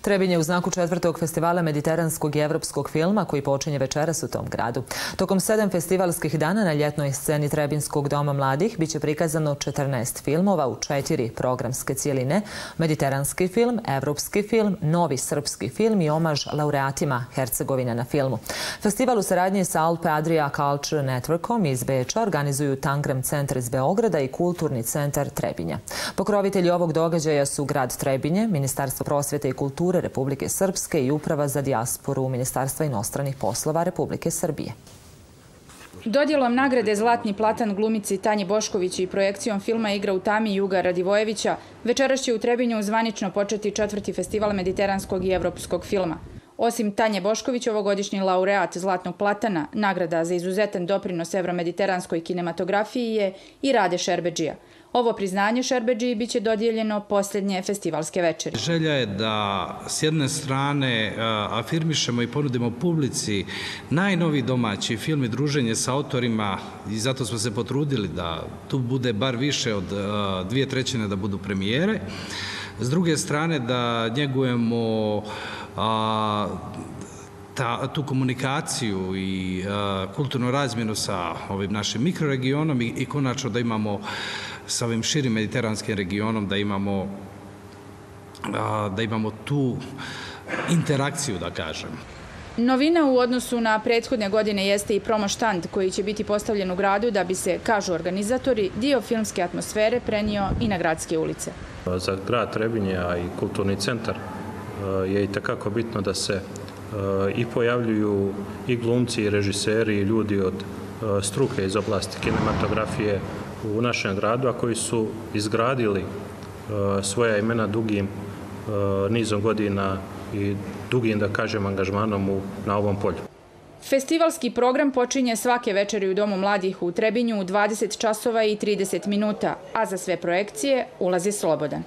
Trebinje u znaku četvrtog festivala mediteranskog i evropskog filma koji počinje večeras u tom gradu. Tokom sedam festivalskih dana na ljetnoj sceni Trebinskog doma mladih biće prikazano 14 filmova u četiri programske cijeline. Mediteranski film, evropski film, novi srpski film i omaž laureatima Hercegovine na filmu. Festival u saradnji sa Alpe Adria Culture Networkom iz Beča organizuju Tangram centar iz Beograda i Kulturni centar Trebinja. Pokrovitelji ovog događaja su grad Trebinje, Ministarstvo prosvete i kulture Republike Srpske i Uprava za dijasporu Ministarstva inostranih poslova Republike Srbije. Dodjelom nagrade Zlatni platan glumici Tanji Bošković i projekcijom filma Igra u tami Juga Radivojevića večeras će u Trebinju zvanično početi četvrti festival mediteranskog i evropskog filma. Osim Tanje Bošković, ovogodišnji laureat Zlatnog platana, nagrada za izuzetan doprinos evromediteranskoj kinematografiji je i Rade Šerbeđija. Ovo priznanje Šerbeđi biće dodijeljeno posljednje festivalske večeri. Želja je da s jedne strane e, afirmišemo i ponudimo publici najnovi domaći film i druženje sa autorima i zato smo se potrudili da tu bude bar više od e, dvije trećine da budu premijere. S druge strane da njegujemo ta, tu komunikaciju i kulturnu razmjenu sa ovim našim mikroregionom i, i konačno da imamo sa ovim širim mediteranskim regionom da imamo da imamo tu interakciju da kažem. Novina u odnosu na prethodne godine jeste i promo štand koji će biti postavljen u gradu da bi se, kažu organizatori, dio filmske atmosfere prenio i na gradske ulice. Za grad Trebinja i kulturni centar je i takako bitno da se Eh, i pojavljuju i glumci i režiseri i ljudi od eh, struke iz oblasti kinematografije u našem gradu, a koji su izgradili eh, svoja imena dugim nizom godina i dugim, da kažem, angažmanom u, na ovom polju. Festivalski program počinje svake večeri u Domu mladih u Trebinju u 20 časova i 30 minuta, a za sve projekcije ulazi slobodan.